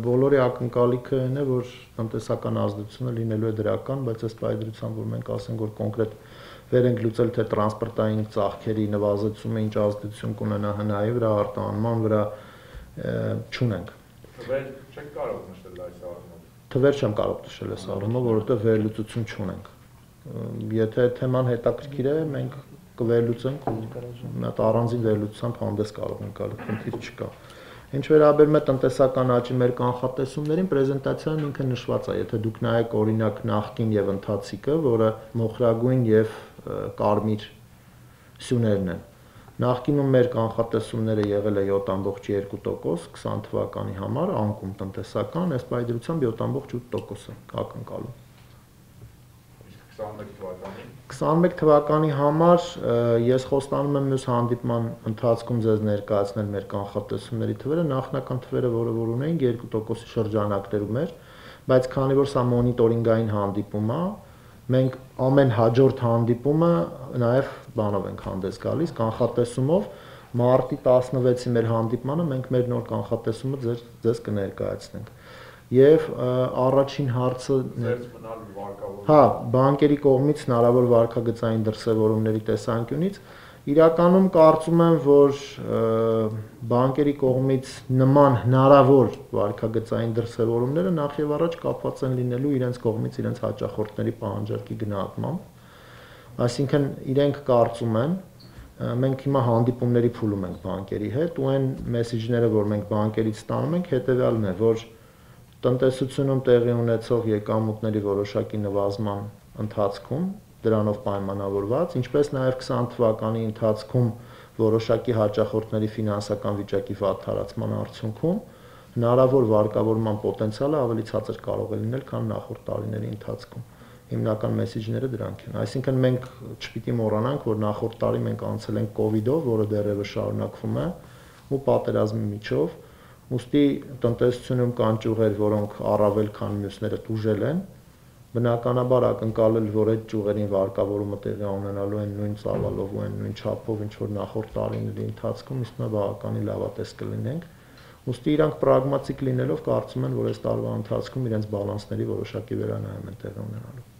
Բոլորի ակնկալիքը այն է, որ տնտեսական ազդեցությունը լինելու է դրական, բայց ըստ այդրության, որ մենք ասենք, որ կոնկրետ վեր ենք լուծել, թե տրանսպորտային ծախքերի նվազեցումը ինչ ազդեցություն կունենա հնայի վրա, արտահանման վրա, չունենք։ Թվեր չեք կարող նշել այս առումով։ Թվեր չեմ կարող նշել այս առումով, որովհետև վերլուծություն չունենք։ Եթե թեման հետաքրքիր է, մենք կվերլուծենք ու մի հատ առանձին վերլուծությամբ հանդես կարող ենք գալ, խնդիր չկա։ Ինչ վերաբերում է տնտեսական աճի մեր կանխատեսումներին, պրեզենտացիայում ինքը նշված է, եթե դուք նայեք օրինակ նախկին եւ ընթացիկը, որը մոխրագույն եւ կարմիր սյուներն են։ Նախկինում մեր կանխատեսումները եղել է 7.2% 20 թվականի համար անկում տնտեսական, ըստ բայդրությամբ 7.8% է ակնկալում։ 21 թվականի 21 թվականի համար ես խոստանում եմ մյուս հանդիպման ընթացքում ձեզ ներկայացնել մեր կանխատեսումների թվերը, նախնական թվերը, որը որ ունեինք 2%-ի շրջանակներում էր, բայց քանի որ սա մոնիտորինգային հանդիպում է, մենք ամեն հաջորդ հանդիպումը նաև բանով ենք հանդես գալիս կանխատեսումով մարտի 16-ի մեր հանդիպմանը մենք մեր նոր կանխատեսումը ձեզ ձեզ կներկայացնենք եւ առաջին հարցը մնալու վարկավորում։ Հա, բանկերի կողմից հնարավոր վարկագծային դրսևորումների տեսանկյունից իրականում կարծում եմ, որ բանկերի կողմից նման հնարավոր վարկագծային դրսևորումները նախ եւ առաջ կապված են լինելու իրենց կողմից իրենց հաճախորդների պահանջարկի գնահատմամբ։ Այսինքն իրենք կարծում են, մենք հիմա հանդիպումների փուլում ենք բանկերի հետ ու այն մեսեջները, որ մենք բանկերից ստանում ենք, հետեւյալն է, որ տնտեսությունում տեղի ունեցող եկամուտների որոշակի նվազման ընթացքում դրանով պայմանավորված, ինչպես նաև 20 թվականի ընթացքում որոշակի հաճախորդների ֆինանսական վիճակի վատթարացման արդյունքում հնարավոր վարկավորման պոտենցիալը ավելի ցածր կարող է լինել, քան նախորդ տարիների ընթացքում։ Հիմնական մեսեջները դրանք են։ Այսինքն մենք չպիտի մոռանանք, որ նախորդ տարի մենք անցել ենք կ ូវ իդով, որը դեռևս շարունակվում է, ու պատերազմի միջով Ոստի տնտեսությունում կան ճյուղեր, որոնք առավել քան մյուսները դուժել են, բնականաբար ակնկալել, որ այդ ճյուղերին վարկավորումը տեղի ունենալու են նույն ծավալով ու այն նույն չափով, ինչ որ նախորդ տարիների ընթացքում, իսկ նա բավականին լավատես կլինենք։ Ոստի իրանք պրագմատիկ լինելով կարծում են, որ այս տարվա ընթացքում իրենց բալանսների որոշակի վերանայում են տեղի ունենալու։